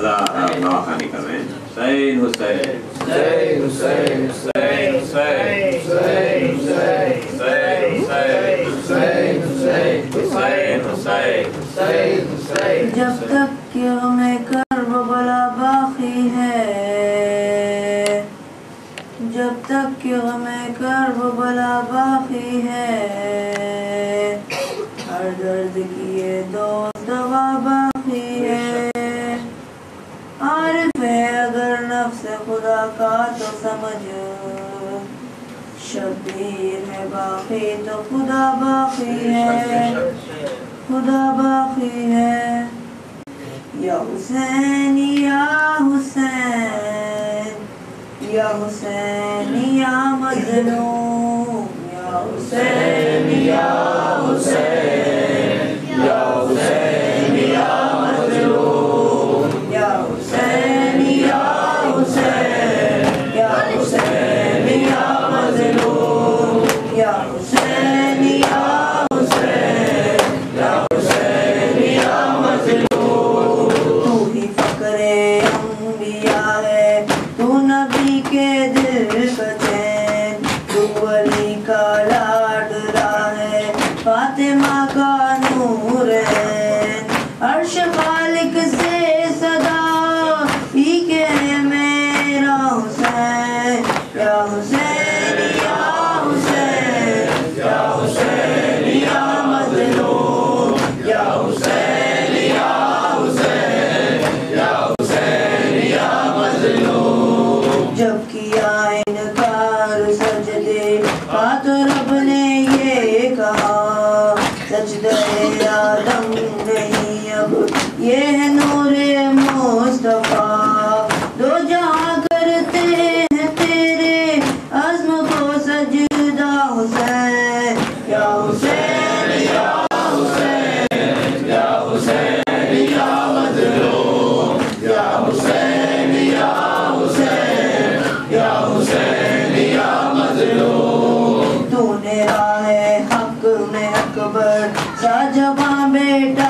رضا نواخانی کر رہے ہیں حسین۔ حسین۔ حسین۔ حسین۔ حسین۔ حسین۔ حسین حسین۔ حسین حسین۔ جب تک کہ ہمیں کرب بلا باقی ہے۔ جب تک کہ ہمیں کرب بلا باقی ہے۔ ہر درد کی یہ دوست دوا باقی ہے عارف ہے اگر نفس خدا کا تو سمجھ شبیر ہے باقی تو خدا باقی ہے۔ خدا باقی ہے۔ یا حسین یا حسین۔ یا حسین یا مظلوم یا حسین کے دل کا چین تو علی کا لاڈلا ہے فاطمہ کا نور ہے۔ عرش خالق سے صدا، ہی کہ میرا حسین۔ یا حسین شاہ بیٹا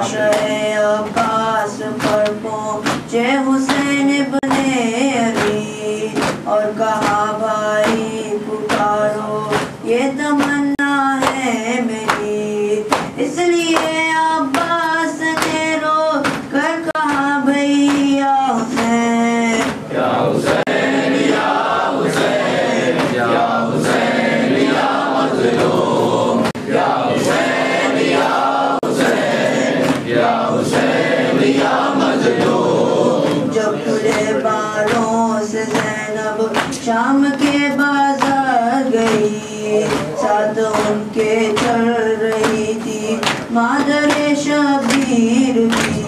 مظلوم عباس پر پہنچے حسین ابن یا حسین یا مظلوم جب کھلے بالوں سے زینب شام کے بازار گئی، ساتھ ان کے چل رہی تھی مادر شبیر کی